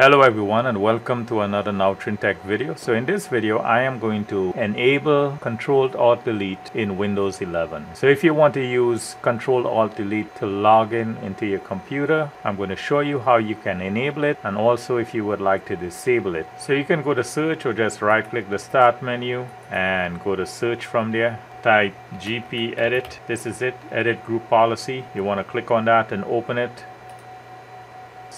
Hello everyone and welcome to another Nowtrin Tech video. So in this video I am going to enable Control Alt Delete in Windows 11. So if you want to use Control Alt Delete to log in into your computer, I'm going to show you how you can enable it and also if you would like to disable it. So you can go to search or just right click the start menu and go to search from there type gp edit this is it edit group policy you want to click on that and open it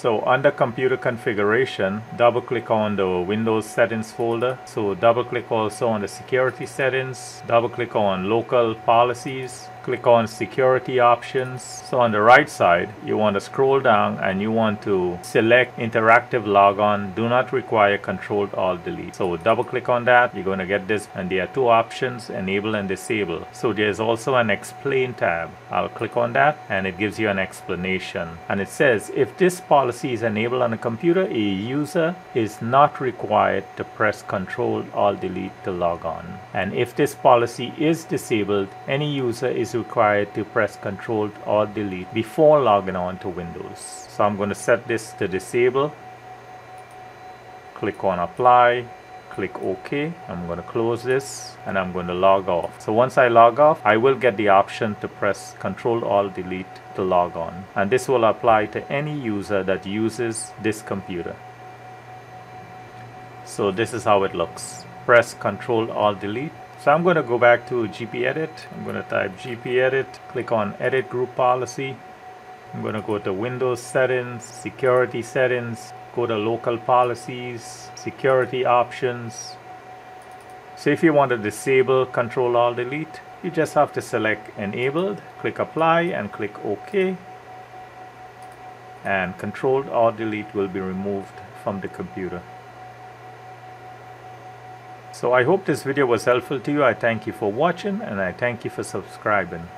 so under computer configuration, double click on the Windows settings folder. So double click also on the security settings, double click on local policies, click on security options. So on the right side, you want to scroll down and you want to select interactive logon. Do not require control alt delete. So double click on that. You're going to get this and there are two options, enable and disable. So there's also an explain tab. I'll click on that and it gives you an explanation. And it says if this policy is enabled on a computer, a user is not required to press control alt delete to log on. And if this policy is disabled, any user is required to press Ctrl Alt Delete before logging on to Windows. So I'm going to set this to disable. Click on Apply. Click OK. I'm going to close this and I'm going to log off. So once I log off, I will get the option to press Ctrl Alt Delete to log on. And this will apply to any user that uses this computer. So this is how it looks. Press Ctrl Alt Delete so I'm going to go back to GP Edit. I'm going to type GP Edit, click on Edit Group Policy. I'm going to go to Windows Settings, Security Settings, go to Local Policies, Security Options. So if you want to disable Control Alt Delete, you just have to select Enabled, click Apply and click OK. And Control Alt Delete will be removed from the computer. So I hope this video was helpful to you. I thank you for watching and I thank you for subscribing.